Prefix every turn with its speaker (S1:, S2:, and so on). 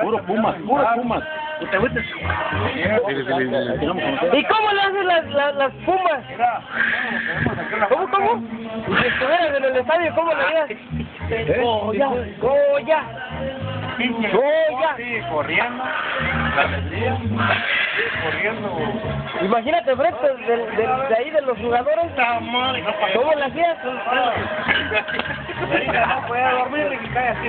S1: Puro Pumas, puro Pumas. Usted vete.
S2: ¿Y cómo le hacen las, las, las pumas? ¿Cómo, cómo? Si estuvieras en el estadio, ¿cómo le harías? ¿Eh? Goya, Goya, Goya.
S3: Sí, corriendo. Corriendo.
S2: Imagínate frente del, del, de ahí de los jugadores. ¿Cómo le hacías?
S3: No puede dormir y cae así.